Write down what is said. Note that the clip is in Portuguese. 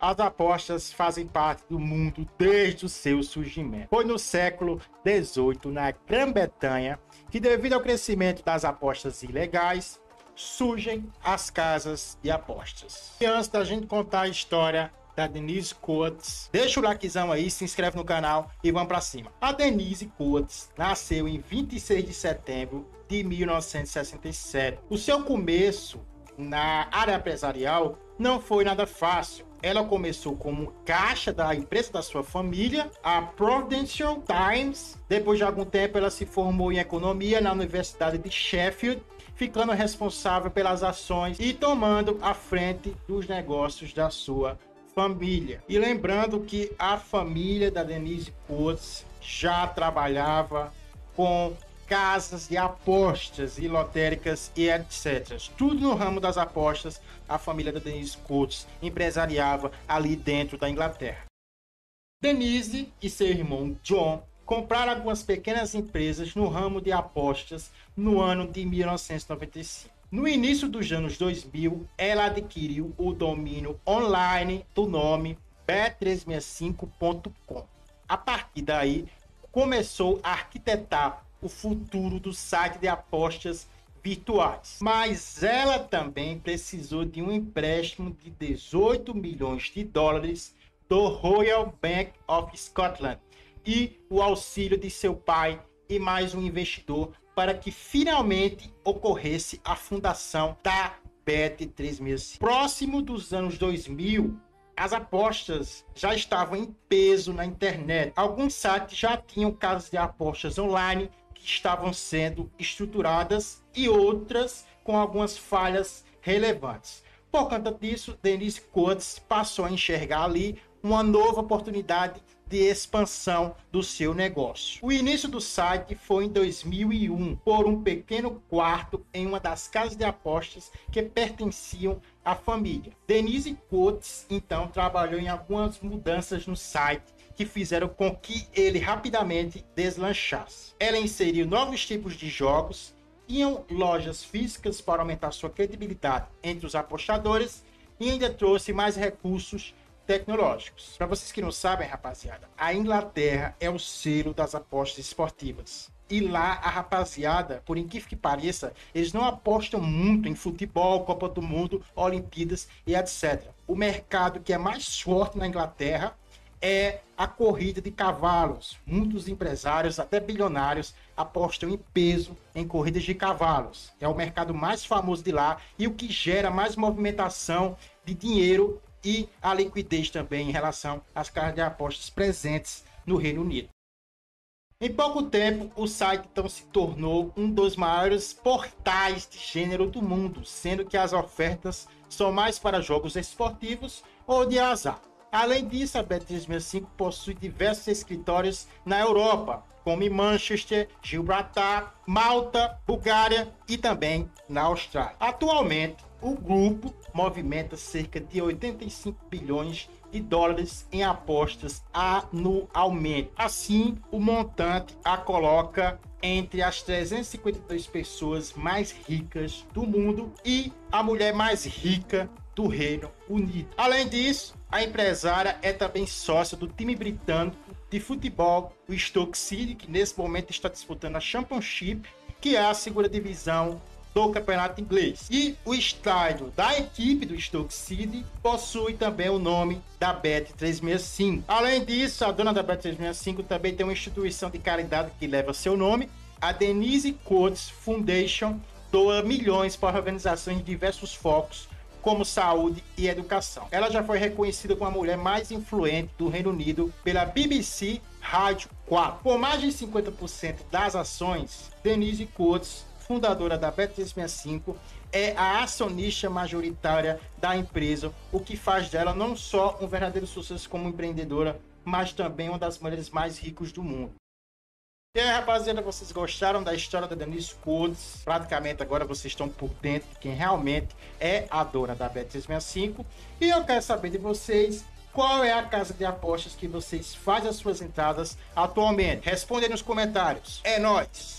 As apostas fazem parte do mundo desde o seu surgimento. Foi no século XVIII, na Grã-Bretanha, que devido ao crescimento das apostas ilegais, surgem as casas de apostas. E antes da gente contar a história da Denise Coates. Deixa o likezão aí, se inscreve no canal e vamos para cima. A Denise Coates nasceu em 26 de setembro de 1967. O seu começo na área empresarial não foi nada fácil. Ela começou como caixa da empresa da sua família, a Providential Times. Depois de algum tempo, ela se formou em economia na Universidade de Sheffield, ficando responsável pelas ações e tomando a frente dos negócios da sua família. E lembrando que a família da Denise Coates já trabalhava com casas de apostas e lotéricas e etc. Tudo no ramo das apostas, a família da Denise Coates empresariava ali dentro da Inglaterra. Denise e seu irmão John compraram algumas pequenas empresas no ramo de apostas no ano de 1995. No início dos anos 2000, ela adquiriu o domínio online do nome bet365.com. A partir daí, começou a arquitetar o futuro do site de apostas virtuais. Mas ela também precisou de um empréstimo de 18 milhões de dólares do Royal Bank of Scotland e o auxílio de seu pai e mais um investidor para que finalmente ocorresse a fundação da Bet365. Próximo dos anos 2000, as apostas já estavam em peso na internet. Alguns sites já tinham casas de apostas online que estavam sendo estruturadas e outras com algumas falhas relevantes. Por conta disso, Denise Coates passou a enxergar ali uma nova oportunidade de expansão do seu negócio. O início do site foi em 2001, por um pequeno quarto em uma das casas de apostas que pertenciam à família. Denise Coates então trabalhou em algumas mudanças no site que fizeram com que ele rapidamente deslanchasse. Ela inseriu novos tipos de jogos, tinham lojas físicas para aumentar sua credibilidade entre os apostadores e ainda trouxe mais recursos tecnológicos. Para vocês que não sabem, rapaziada, a Inglaterra é o selo das apostas esportivas. E lá a rapaziada, por incrível que pareça, eles não apostam muito em futebol, Copa do Mundo, Olimpíadas e etc. O mercado que é mais forte na Inglaterra é a corrida de cavalos. Muitos empresários, até bilionários, apostam em peso em corridas de cavalos. É o mercado mais famoso de lá e o que gera mais movimentação de dinheiro e a liquidez também em relação às casas de apostas presentes no Reino Unido. Em pouco tempo, o site então se tornou um dos maiores portais de gênero do mundo, sendo que as ofertas são mais para jogos esportivos ou de azar. Além disso, a Bet365 possui diversos escritórios na Europa, como em Manchester, Gibraltar, Malta, Bulgária e também na Austrália. Atualmente, o grupo movimenta cerca de 85 bilhões de dólares em apostas anualmente. Assim, o montante a coloca entre as 352 pessoas mais ricas do mundo e a mulher mais rica do Reino Unido. Além disso, a empresária é também sócia do time britânico de futebol, o Stoke City, que nesse momento está disputando a Championship, que é a segunda divisão do campeonato inglês. E o estádio da equipe do Stoke City possui também o nome da Bet365. Além disso, a dona da Bet365 também tem uma instituição de caridade que leva seu nome, a Denise Coates Foundation doa milhões para organizações de diversos focos como saúde e educação. Ela já foi reconhecida como a mulher mais influente do Reino Unido pela BBC Rádio 4. Por mais de 50% das ações, Denise Coates fundadora da Bet365, é a acionista majoritária da empresa, o que faz dela não só um verdadeiro sucesso como empreendedora, mas também uma das mulheres mais ricas do mundo. E aí, rapaziada, vocês gostaram da história da Denise Coates? Praticamente agora vocês estão por dentro de quem realmente é a dona da Bet365. E eu quero saber de vocês qual é a casa de apostas que vocês fazem as suas entradas atualmente. Responde nos comentários. É nóis!